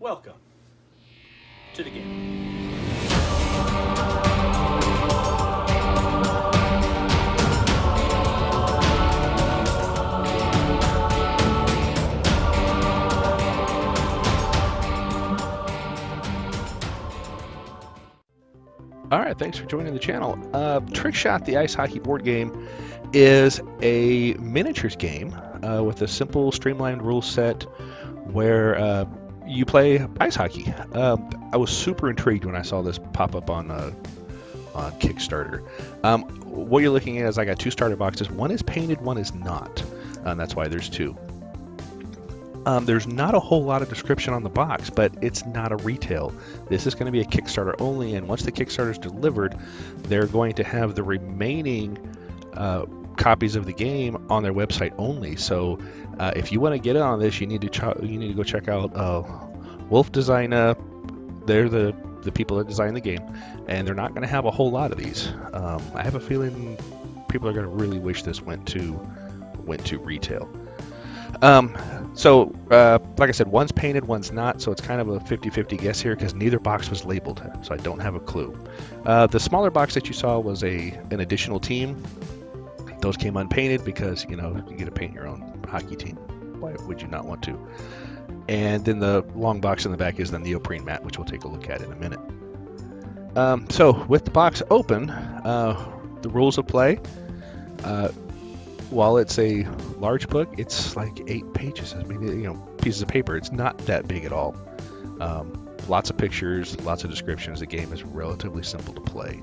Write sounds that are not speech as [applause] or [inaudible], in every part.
Welcome to the game. All right, thanks for joining the channel. Uh, Trick Shot, the ice hockey board game, is a miniatures game uh, with a simple, streamlined rule set where uh, you play ice hockey. Um, I was super intrigued when I saw this pop up on uh, on Kickstarter. Um, what you're looking at is I got two starter boxes. One is painted, one is not. And that's why there's two. Um, there's not a whole lot of description on the box, but it's not a retail. This is going to be a Kickstarter only, and once the Kickstarter is delivered, they're going to have the remaining uh, copies of the game on their website only. So, uh, if you want to get on this, you need to ch- you need to go check out uh, Wolf Designer. They're the the people that design the game, and they're not going to have a whole lot of these. Um, I have a feeling people are going to really wish this went to went to retail. Um, so, uh, like I said, one's painted, one's not, so it's kind of a 50-50 guess here because neither box was labeled, so I don't have a clue. Uh, the smaller box that you saw was a an additional team. Those came unpainted because you know you get to paint your own hockey team. Why would you not want to? And then the long box in the back is the neoprene mat, which we'll take a look at in a minute. Um, so with the box open, uh, the rules of play. Uh, while it's a large book, it's like eight pages. I mean, you know, pieces of paper. It's not that big at all. Um, lots of pictures, lots of descriptions. The game is relatively simple to play.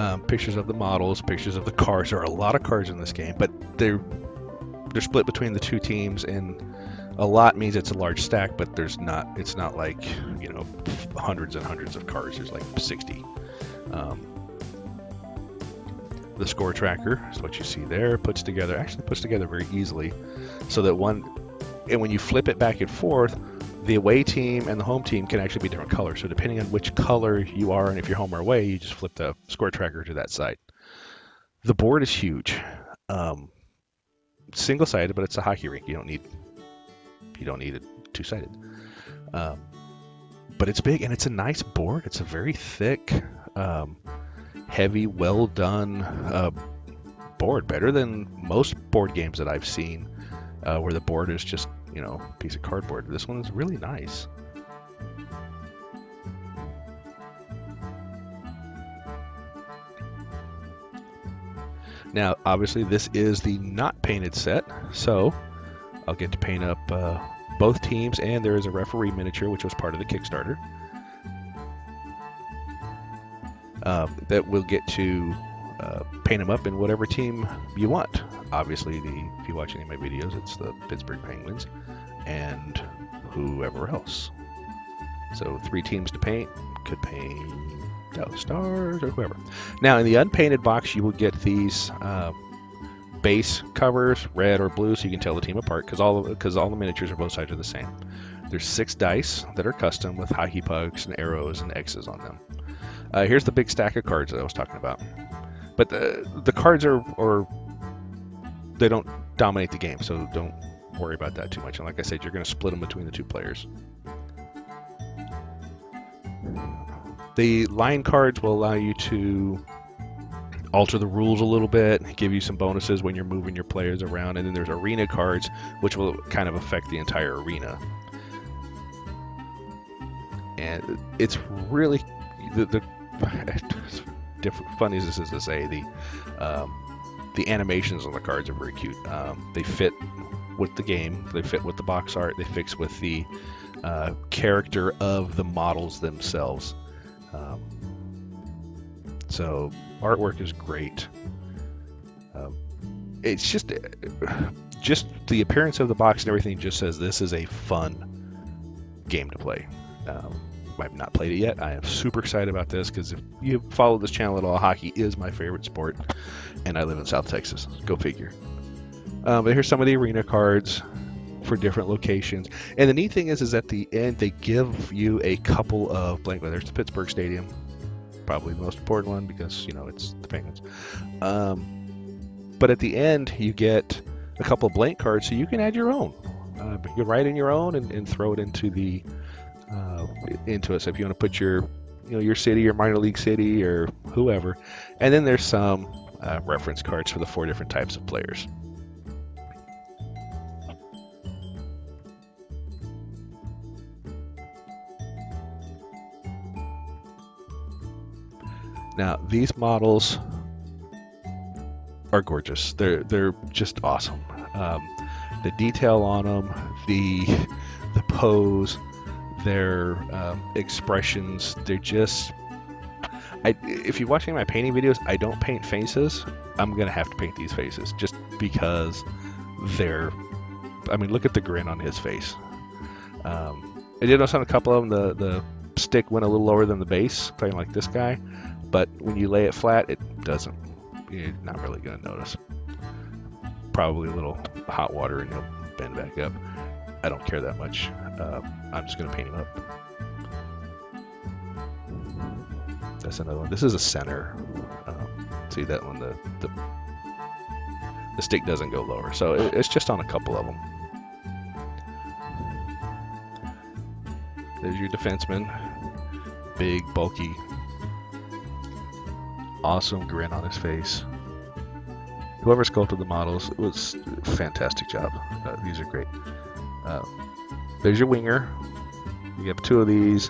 Um, pictures of the models, pictures of the cars. There are a lot of cars in this game, but they're they're split between the two teams, and a lot means it's a large stack, but there's not. It's not like you know hundreds and hundreds of cars. There's like 60. Um, the score tracker is what you see there. Puts together actually puts together very easily, so that one, and when you flip it back and forth, the away team and the home team can actually be different colors. So depending on which color you are, and if you're home or away, you just flip the score tracker to that side. The board is huge. Um, single sided, but it's a hockey rink. You don't need you don't need it two sided. Um, but it's big and it's a nice board. It's a very thick, um, heavy, well done uh, board. Better than most board games that I've seen, uh, where the board is just you know piece of cardboard. This one is really nice. Now, obviously, this is the not painted set, so I'll get to paint up uh, both teams, and there is a referee miniature, which was part of the Kickstarter. Um, that we'll get to uh, paint them up in whatever team you want. Obviously, the if you watch any of my videos, it's the Pittsburgh Penguins and whoever else. So three teams to paint. Could paint Dallas Stars or whoever. Now, in the unpainted box, you will get these. Uh, base covers, red or blue, so you can tell the team apart because all because all the miniatures are both sides are the same. There's six dice that are custom with hockey pucks and arrows and X's on them. Uh, here's the big stack of cards that I was talking about. But the the cards are or they don't dominate the game, so don't worry about that too much. And like I said, you're going to split them between the two players. The line cards will allow you to alter the rules a little bit, give you some bonuses when you're moving your players around, and then there's arena cards, which will kind of affect the entire arena. And it's really the, the [sighs] different funny as this is to say the um, the animations on the cards are very cute. Um, they fit with the game, they fit with the box art, they fix with the uh, character of the models themselves. Um, so artwork is great. Um, it's just [sighs] just the appearance of the box and everything just says this is a fun game to play. Um, I've not played it yet. I am super excited about this because if you follow this channel at all, hockey is my favorite sport, and I live in South Texas. Go figure. Um, but here's some of the arena cards for different locations. And the neat thing is, is at the end they give you a couple of blank. There's the Pittsburgh Stadium, probably the most important one because you know it's the penguins. Um, but at the end, you get a couple of blank cards, so you can add your own. Uh, you can write in your own and, and throw it into the uh, into it. So if you want to put your you know your city, your minor league city, or whoever, and then there's some uh, reference cards for the four different types of players. Now these models are gorgeous. They're they're just awesome. Um, the detail on them, the the pose, their um, expressions, they're just. I, if you're watching my painting videos, I don't paint faces. I'm gonna have to paint these faces just because they're. I mean, look at the grin on his face. Um, I did notice on a couple of them the the stick went a little lower than the base, playing like this guy, but when you lay it flat, it doesn't you're not really to notice. Probably a little hot water and he'll bend back up. I don't care that much. Uh, I'm just going to paint him up. That's another one. This is a center. Um, see that one? The, the the stick doesn't go lower, so it, it's just on a couple of them. There's your defenseman, big, bulky, awesome grin on his face. Whoever sculpted the models it was a fantastic job. Uh, these are great. Uh, there's your winger. You have two of these.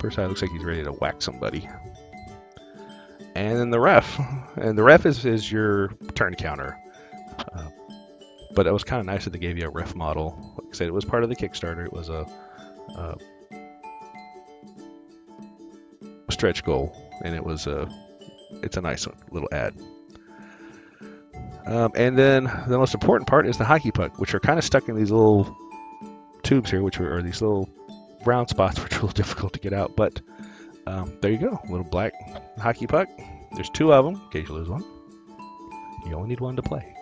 First side looks like he's ready to whack somebody. And then the ref. And the ref is, is your turn counter. Uh, but it was kind of nice that they gave you a ref model. Like I said, it was part of the Kickstarter. It was a, a stretch goal, and it was a it's a nice little ad. Um, and then the most important part is the hockey puck, which are kind of stuck in these little tubes here, which are, these little brown spots, [laughs] which are a little difficult to get out. But um, there you go, little black hockey puck. There's two of them, in case you lose one. You only need one to play.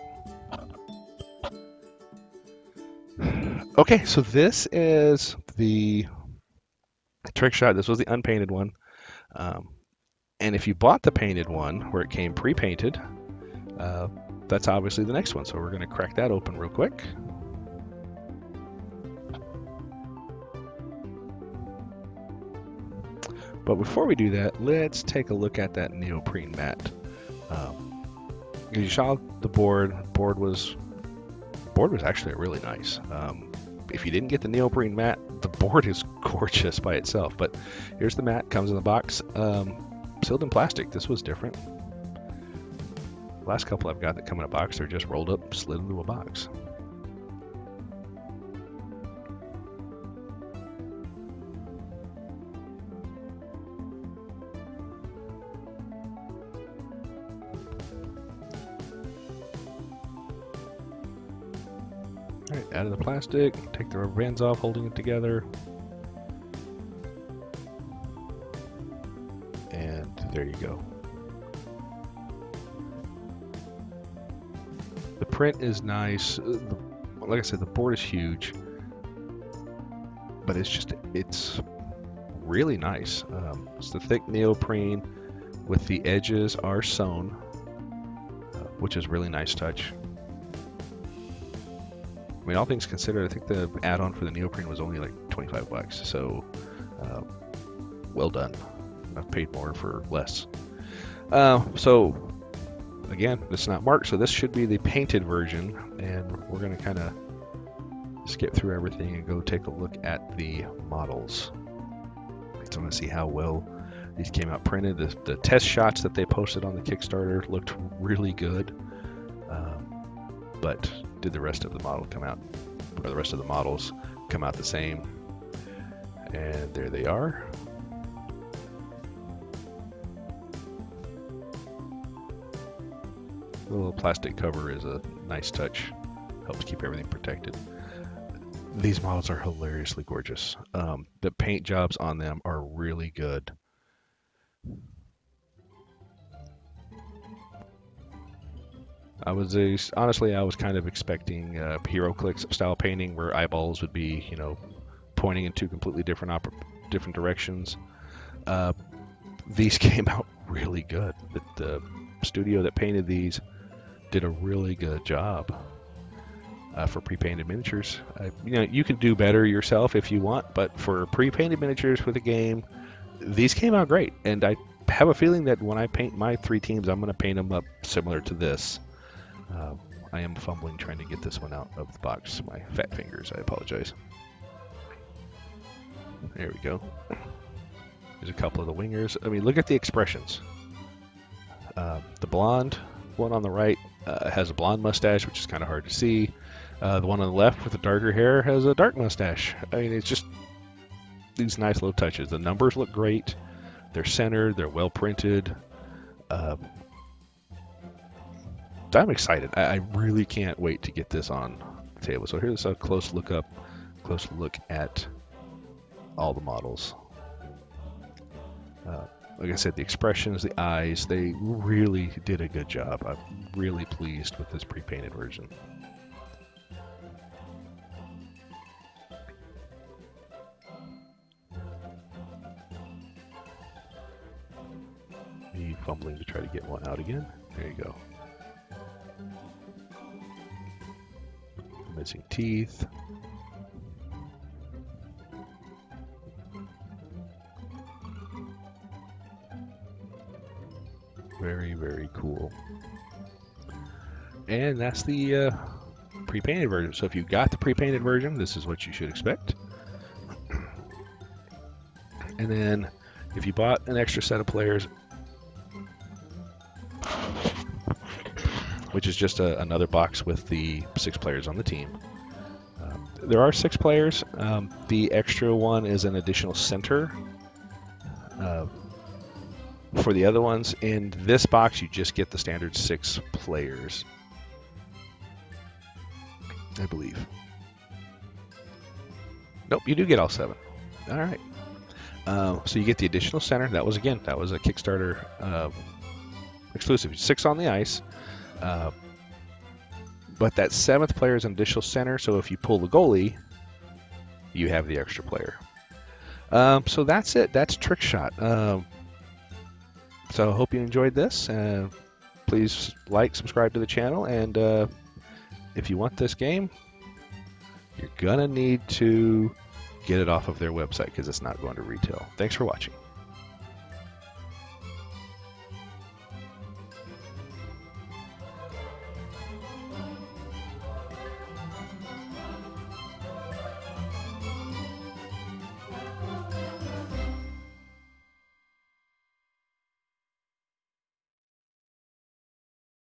[sighs] Okay, so this is the trick shot. This was the unpainted one. Um, and if you bought the painted one where it came pre-painted, uh, that's obviously the next one. So we're going to crack that open real quick. But before we do that, let's take a look at that neoprene mat. Um, you saw the board. Board was board was actually really nice. Um, if you didn't get the neoprene mat, the board is [laughs] gorgeous by itself. But here's the mat, comes in the box, um, sealed in plastic. This was different. Last couple I've got that come in a box, they're just rolled up, slid into a box. Alright, out of the plastic, take the rubber bands off, holding it together. The print is nice. Uh, like I said, the board is huge. But it's just, it's really nice. Um, it's the thick neoprene with the edges are sewn, uh, which is really nice touch. I mean, all things considered, I think the add-on for the neoprene was only like 25 bucks. So, uh, well done. I've paid more for less. Uh, so, again, it's not marked, so this should be the painted version, and we're going to kind of skip through everything and go take a look at the models. I just want to see how well these came out printed. The, the, test shots that they posted on the Kickstarter looked really good, um, but did the rest of the model come out, or the rest of the models come out the same? And there they are. The little plastic cover is a nice touch, helps keep everything protected. These models are hilariously gorgeous. Um, the paint jobs on them are really good. I was honestly, I was kind of expecting uh, HeroClix style painting where eyeballs would be, you know, pointing in two completely different different directions. Uh, these [laughs] came out really good. The, the studio that painted these did a really good job uh, for pre-painted miniatures. Uh, you know, you can do better yourself if you want, but for pre-painted miniatures for the game, these came out great. And I have a feeling that when I paint my three teams, I'm going to paint them up similar to this. Uh, I am fumbling trying to get this one out of the box. My fat fingers. I apologize. There we go. There's a couple of the wingers. I mean, look at the expressions. Uh, the blonde one on the right uh, has a blonde mustache, which is kind of hard to see. Uh, the one on the left with the darker hair has a dark mustache. I mean, it's just these nice little touches. The numbers look great. They're centered. They're well printed. Uh, I'm excited. I, I, really can't wait to get this on the table. So here's a close look up, close look at all the models. Uh, like I said, the expressions, the eyes, they really did a good job. I'm really pleased with this pre-painted version. Me fumbling to try to get one out again. There you go. Missing teeth. Very, very cool. And that's the uh, pre-painted version. So if you got the pre-painted version, this is what you should expect. And then if you bought an extra set of players, which is just a, another box with the six players on the team. Um, there are six players. Um, the extra one is an additional center. Uh, for the other ones, in this box, you just get the standard six players. I believe. Nope, you do get all seven. All right. Uh, so you get the additional center. That was again, that was a Kickstarter uh, exclusive. Six on the ice. Uh, but that seventh player is an additional center, so if you pull the goalie, you have the extra player. Um, so that's it. That's Trick Shot. Um, so I hope you enjoyed this. Uh, please like, subscribe to the channel, and uh, if you want this game, you're gonna need to get it off of their website because it's not going to retail. Thanks for watching.